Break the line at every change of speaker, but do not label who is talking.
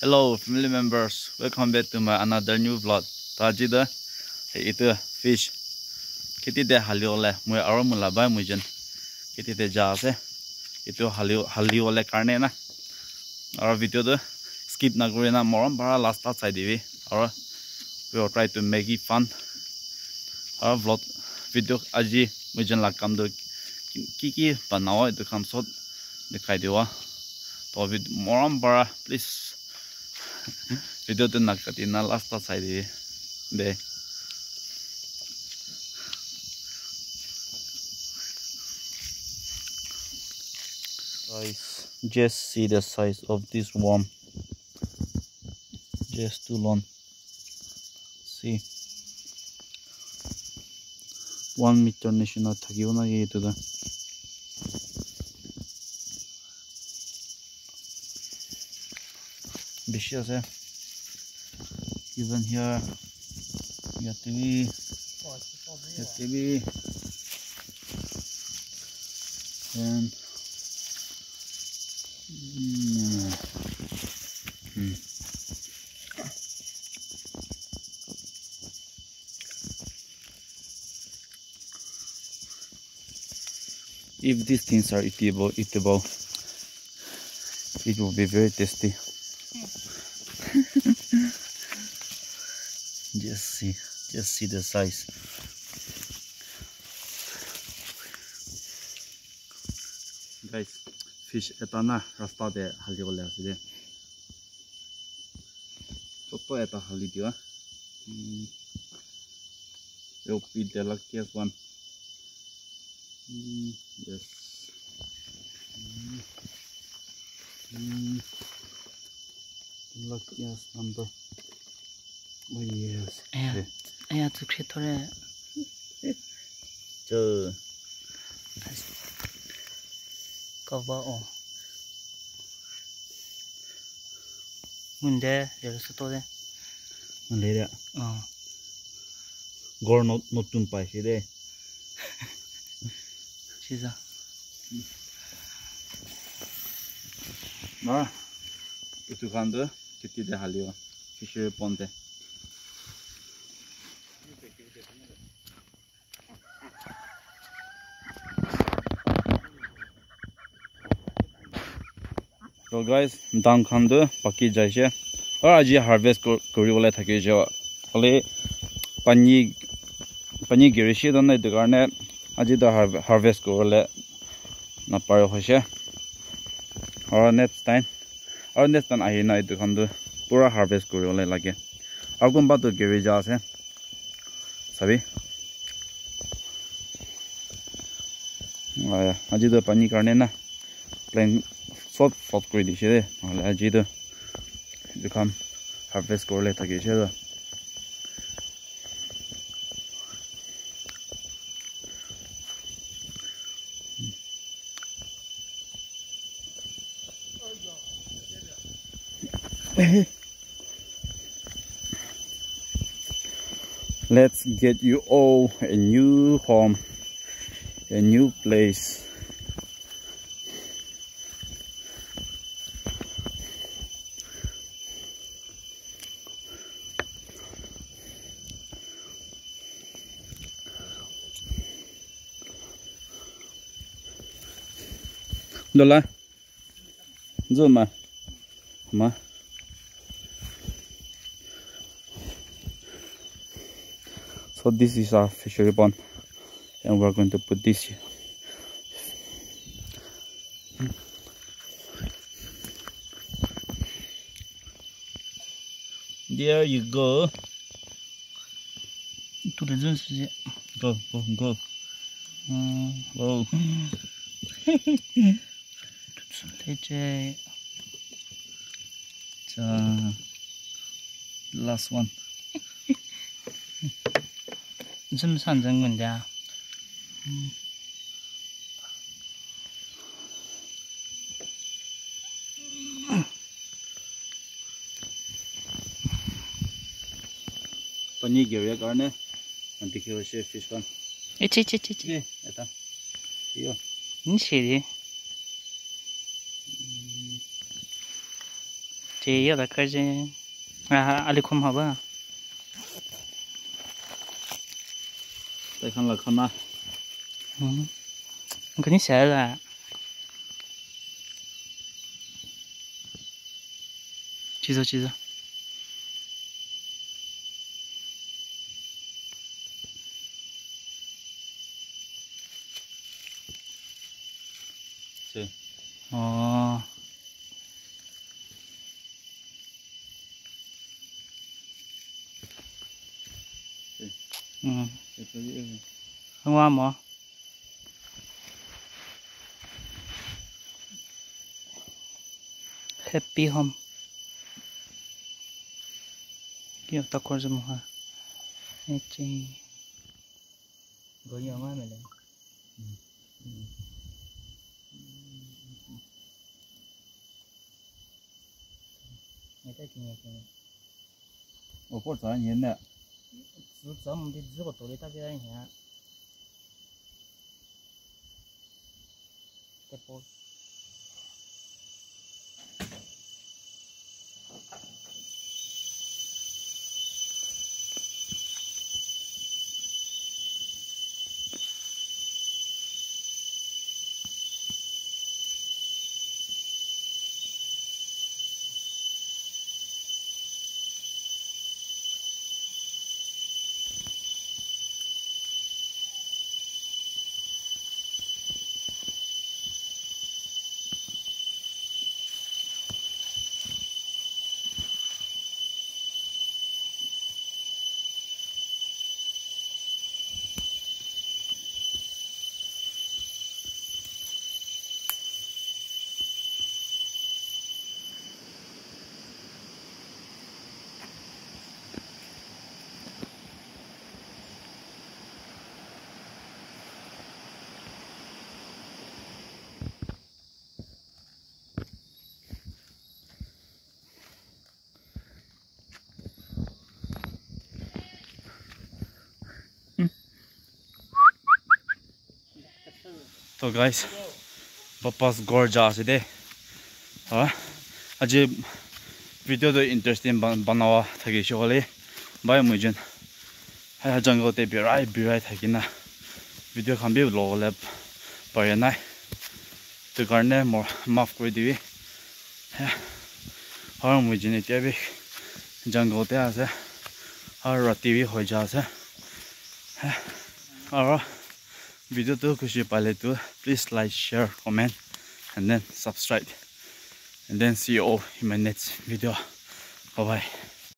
Hello family members, welcome back to my another new vlog. Ji da itu fish. Kiti de halio le mui aro mu labai mui jen. Kiti de ja ase. Itu halio halio le karne na. Aro video do skip na kuri na moram bara last ta sai divi. Aro we will try to make it fun. Aro vlog video aji mui jen la kam do ki ki banawa itu kam sot dikhai diwa. Video moram bara please kati na last side de de guys just see the size of this worm. Just too long. See. One meter national tagiona ye to the বেশি আছে even here ইয়াতে B ইয়াতে B and mm, hmm. if these things are eatable eatable it will be very tasty just see just see the size guys fish eta na rasta de hali gole ase de choto eta hali dia mm. will be the luckiest one mm, yes. Mm. luck, yes, number. Oh, yes.
Yeah. Yeah, to create a... Chờ...
Có
vợ ổ. Mình đe, để là số tôi đe. Mình
lấy đe ạ?
Ờ.
Gor not, not tun bài thế đe.
Chị ra.
Đó. Ötü kandı. किती दे हाली शिशिरे पोंते तो guys दाम खान तो पक जाए और आज harvest कर पानी पानी गिरी तो नहीं कारण आज तो हार्वेस्ट कर नपार और next time aru next time ahina edu khan tu pura harvest kuriwole lage aru kunba tu giri ja ase sabi aya aji tu pani karne na plain sob sob kuri dishe de nahole aji tu edu khan harvest kuriwole thakishe tu Let's get you all a new home, a new place. Rồi. Rồi mà. Mà. so this is our fishery pond and we're going to put this here. There you go.
To the zones
go go go.
Mm.
Go. Uh, last one.
좀 산전 건데
Pani gary karne. Nanti kira share fish pan.
에치치치치
Eh, eta. Iyo.
니 시리 chị yêu là cái gì à alikum hả
再看老康吧。
嗯。你肯定写的来记着
记
着。
对。哦。
Ừ. Ngon mà. Happy home. kiểu ta có gì mà. Nè chị. Gọi nhau mà mày lên. Người ta kia kia.
Ủa, có sao nhìn nè.
只咱们的这个道理大概一下。再包。
तो guys बपस गोरजा से दे हां आज video तो interesting बनावा थगे Sholay bye मुजन है जंगल ते बिराय बिराय थकिना video Khan भी लो ले पर ना तो करने मोर माफ कर दी है हां मुजन ते भी जंगल ते आसे और रात्रि भी हो जासे है और Video to kushi pale to please like share comment and then subscribe. And then see you all in my next video. Bye bye